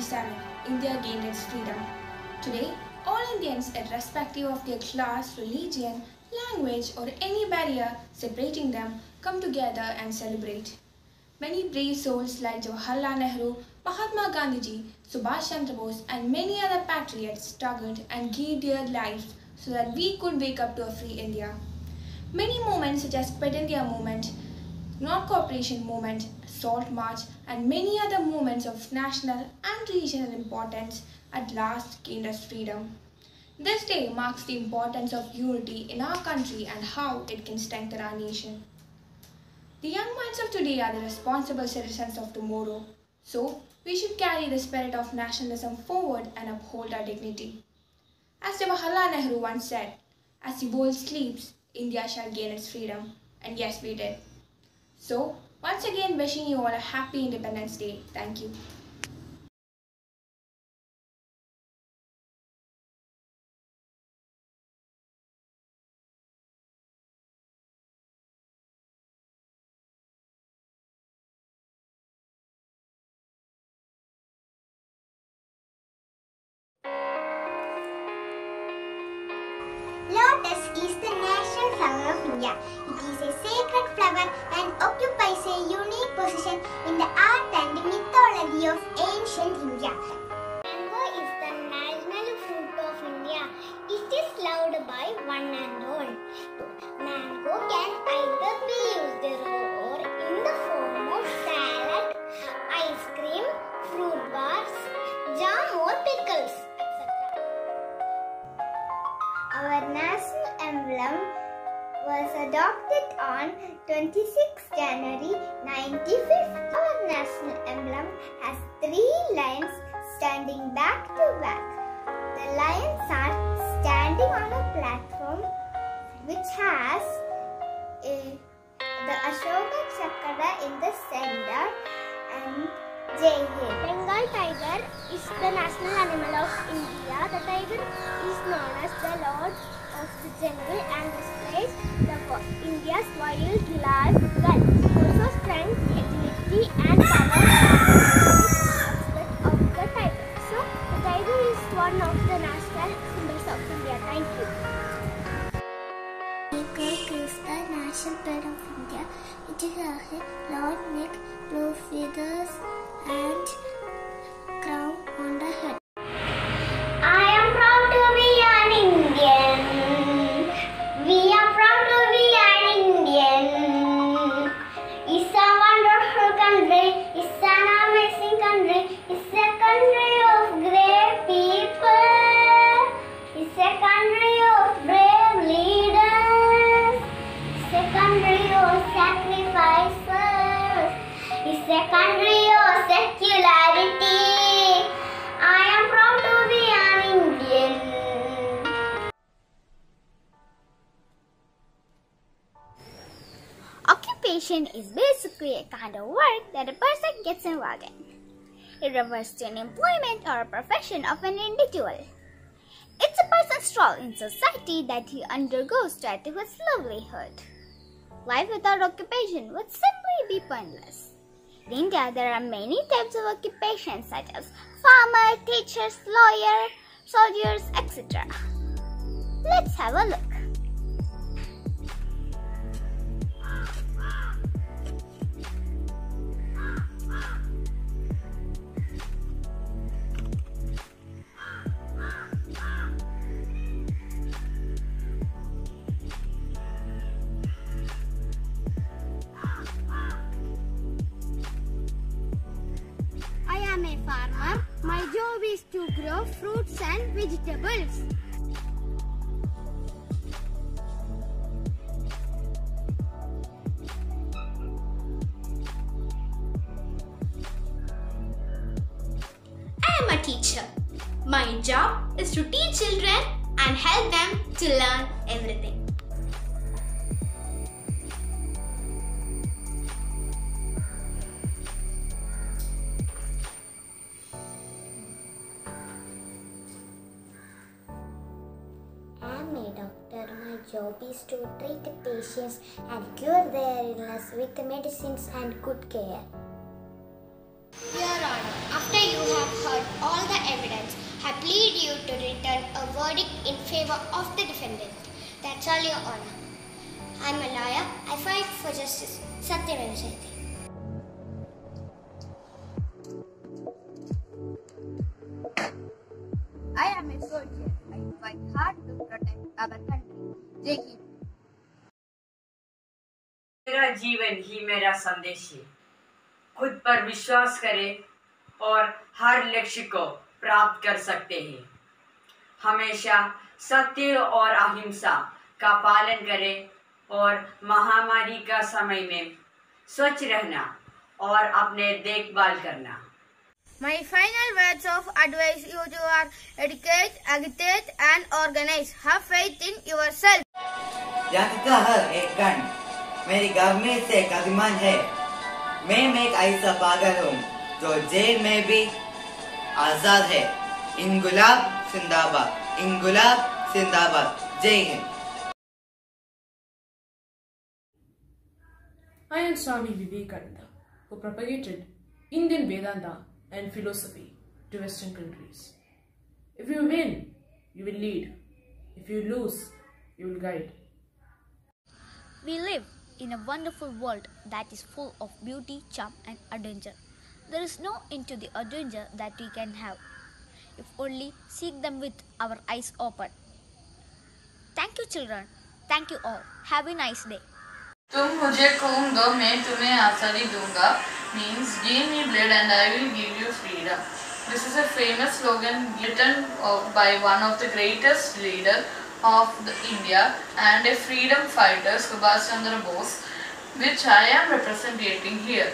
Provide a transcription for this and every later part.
1947, India gained its freedom. Today, all Indians, irrespective of their class, religion, language, or any barrier separating them, come together and celebrate. Many brave souls like Jawaharlal Nehru, Mahatma Gandhiji, Subhash Chandra Bose, and many other patriots struggled and gave their lives so that we could wake up to a free India. Many movements such as Quit India movement, Non-Cooperation movement, Salt March, and many other movements of national and regional importance at last gained us freedom. This day marks the importance of unity in our country and how it can strengthen our nation. The young minds of today are the responsible citizens of tomorrow. So, we should carry the spirit of nationalism forward and uphold our dignity. As Jawaharlal Nehru once said, as the world sleeps, India shall gain its freedom. And yes, we did. So, once again, wishing you all a happy Independence Day. Thank you. India. It is a sacred flower and occupies a unique position in the art and mythology of ancient India. Mango is the national fruit of India. It is loved by one and all. Mango can either be used raw or in the form of salad, ice cream, fruit bars, jam or pickles, etc. Our national emblem was adopted on 26 January 1950. Our national emblem has three lions standing back to back. The lions are standing on a platform which has a, the Ashoka Chakra in the center and Jai. Bengal tiger is the national animal of India. The tiger is known as the lord of the jungle and the Occupation is basically a kind of work that a person gets involved in. It refers to an employment or a profession of an individual. It's a person's role in society that he undergoes to achieve his livelihood. Life without occupation would simply be pointless. In India, there are many types of occupations such as farmer, teachers, lawyer, soldiers, etc. Let's have a look. And vegetables. I am a teacher. My job is to teach children and help them to learn everything. to treat the patients and cure their illness with medicines and good care. Your Honor, after you have heard all the evidence, I plead you to return a verdict in favor of the defendant. That's all, Your Honor. I'm a lawyer. I fight for justice. Satyam Sethi. I am a soldier. I fight hard to protect our country. Jai मेरा जीवन ही मेरा संदेश है खुद पर विश्वास करें और हर लक्ष्य को प्राप्त कर सकते हैं हमेशा सत्य और अहिंसा का पालन करें और महामारी का समय में स्वच्छ रहना और अपने देखभाल करना My final words of advice you to are educate, agitate and organize. Have faith in yourself. जाति का हर एक कण मेरी गवर्नमेंट से एक अभिमान है मैं मैं एक ऐसा पागल हूँ जो जेल में भी आज़ाद है इनगुलाब जिंदाबाद इनगुलाब जिंदाबाद जय Hind I am Swami Vivekananda, who propagated Indian Vedanta and philosophy to Western countries. If you win, you will lead. If you lose, you will guide. We live in a wonderful world that is full of beauty, charm, and adventure. There is no end to the adventure that we can have if only seek them with our eyes open. Thank you, children. Thank you all. Have a nice day. तुम मुझे खून दो मैं तुम्हें आज़ादी दूंगा means give me blood and I will give you freedom. This is a famous slogan written of- by one of the greatest leader of India and a freedom fighter Subhash Chandra Bose which I am representing here.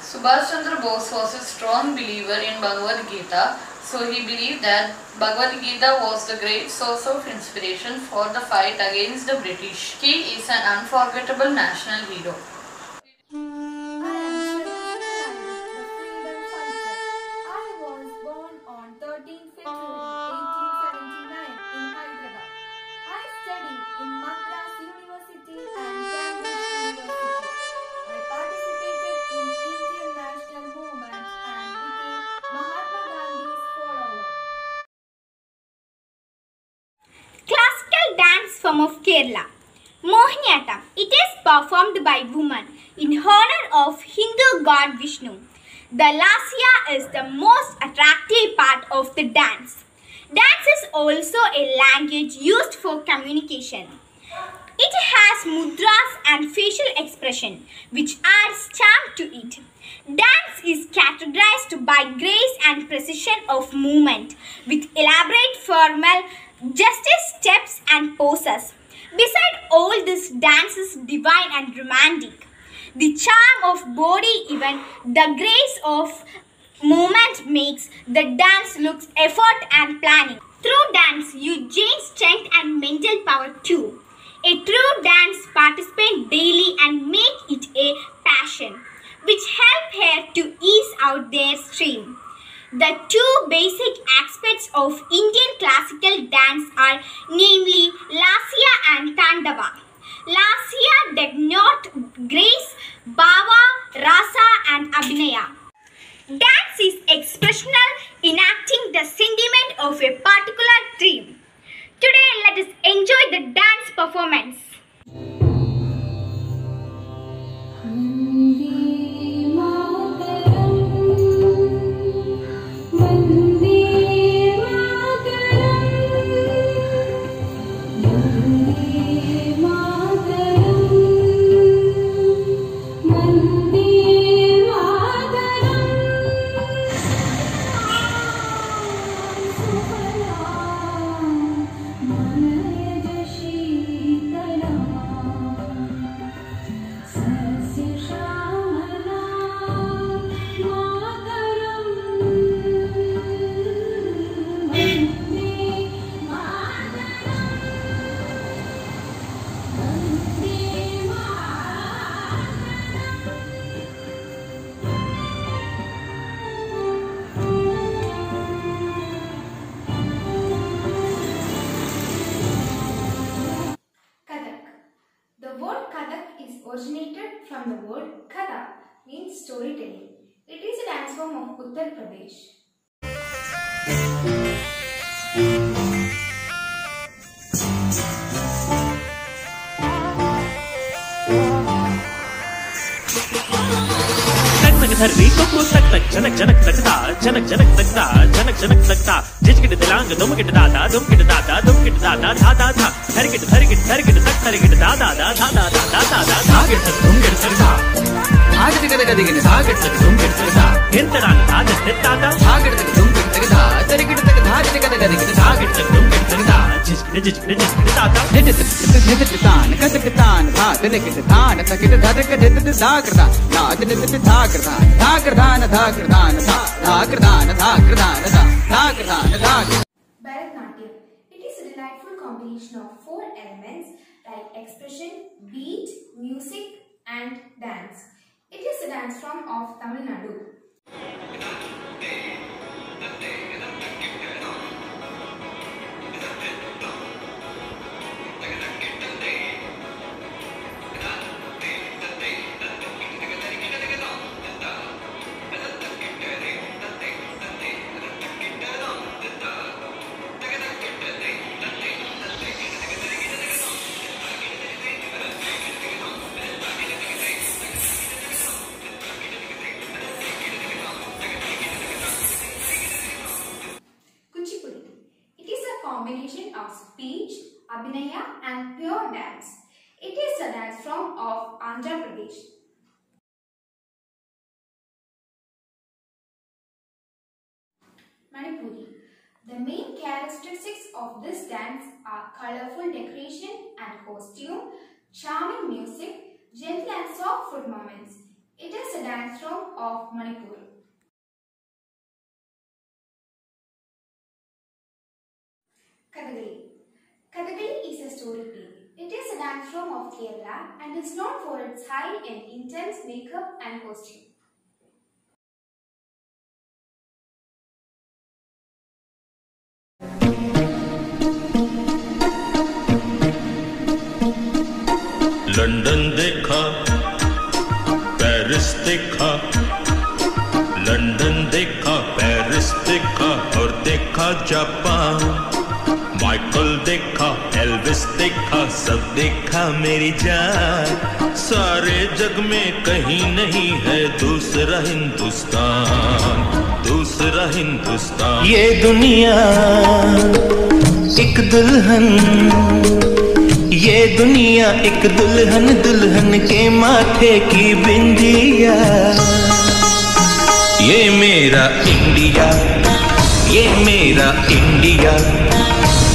Subhash Chandra Bose was a strong believer in Bhagavad Gita so he believed that Bhagavad Gita was the great source of inspiration for the fight against the British. He is an unforgettable national hero. Form of Kerala. Mohiniyattam. It is performed by women in honor of Hindu god Vishnu. The lasya is the most attractive part of the dance. Dance is also a language used for communication. It has mudras and facial expression which adds charm to it. Dance is characterized by grace and precision of movement with elaborate formal steps and poses. Beside all this dance is divine and romantic. The charm of body even the grace of movement makes the dance looks effort and planning. Through dance, you gain strength and mental power too. A true dance participant daily and make it a passion, which help her to ease out their stream. The two basic aspects of Indian classical dance are namely Lasya and Tandava. Lasya denote grace, Bhava, Rasa and Abhinaya. Dance is expressional, enacting the sentiment of a particular theme. Today, let us enjoy the dance performance. हर री को तक तक झनक झनक तकता झनक झनक तकता झनक झनक तकता झिझकिट दिलांग दुम किट दादा दुम किट दादा दुम किट दादा धा धा धा धर किट धर किट धर किट तक धर किट दा दा दा धा दा दा दा दा धा किट तक दुम किट तक धा धा किट कद कद किट धा किट तक दुम किट तक धा हिंतरान धा दत्त दादा धा किट तक दुम किट तक धा धर किट तक धा किट कद कद किट धा किट तक दुम किट तक Bharatnatyam. It is a delightful combination of four elements like expression, beat, music, and dance. It is a dance form of Tamil Nadu. Manipuri. The main characteristics of this dance are colorful decoration and costume, charming music, gentle and soft foot movements. It is a dance form of Manipur. Kathakali. Kathakali is a story play. It is a dance form of Kerala and is known for its high and intense makeup and costume. सब देखा मेरी जान। सारे जग में कहीं नहीं है दूसरा हिंदुस्तान दूसरा हिंदुस्तान। ये दुनिया एक दुल्हन, ये दुनिया एक दुल्हन दुल्हन के माथे की बिंदिया। ये मेरा इंडिया, ये मेरा India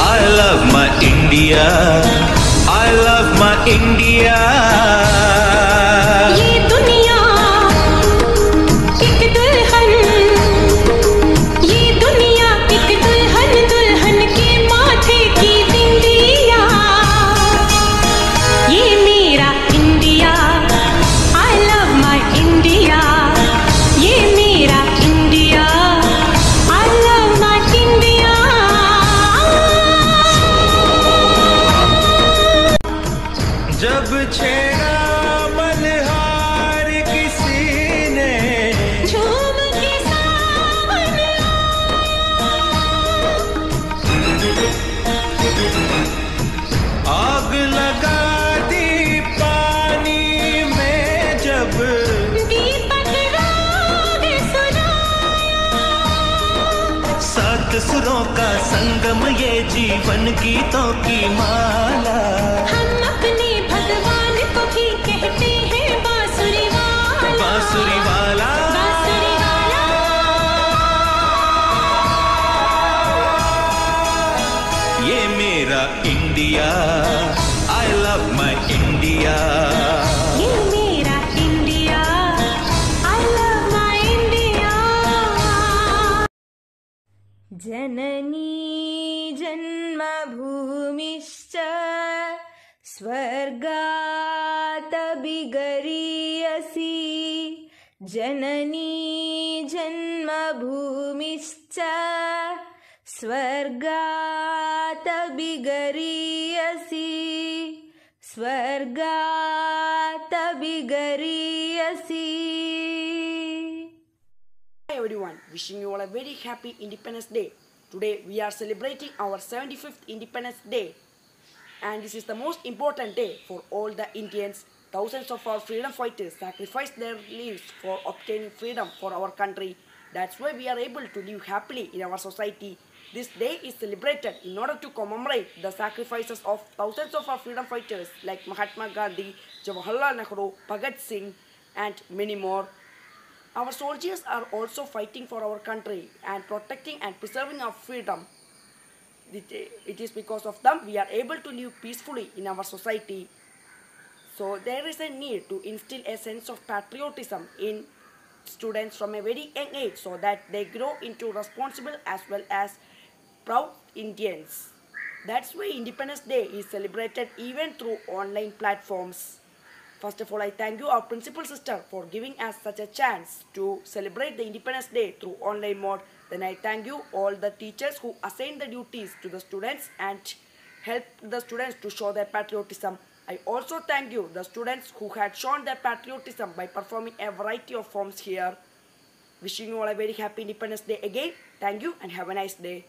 I love my India Mama India. जीवन गीतों की माला। हम अपने भगवान को भी कहते हैं बांसुरी वाला बांसुरी वाला बांसुरी वाला ये मेरा India. I love my India ये मेरा India. I love my India जननी जननी जन्मभूमिश्च स्वर्गातबिगरीयसि स्वर्गातबिगरीयसि Hi everyone, wishing you all a very happy Independence Day. Today we are celebrating our 75th Independence Day and this is the most important day for all the Indians thousands of our freedom fighters sacrificed their lives for obtaining freedom for our country. That's why we are able to live happily in our society. This day is celebrated in order to commemorate the sacrifices of thousands of our freedom fighters like Mahatma Gandhi, Jawaharlal Nehru, Bhagat Singh, and many more. Our soldiers are also fighting for our country and protecting and preserving our freedom. It- is because of them we are able to live peacefully in our society. So there is a need to instill a sense of patriotism in students from a very young age so that they grow into responsible as well as proud Indians. That's why Independence Day is celebrated even through online platforms. First of all, I thank you, our principal sister, for giving us such a chance to celebrate the Independence Day through online mode. Then I thank you, all the teachers who assign the duties to the students and help the students to show their patriotism. I also thank you, the students who had shown their patriotism by performing a variety of forms here. Wishing you all a very happy Independence Day again. Thank you and have a nice day.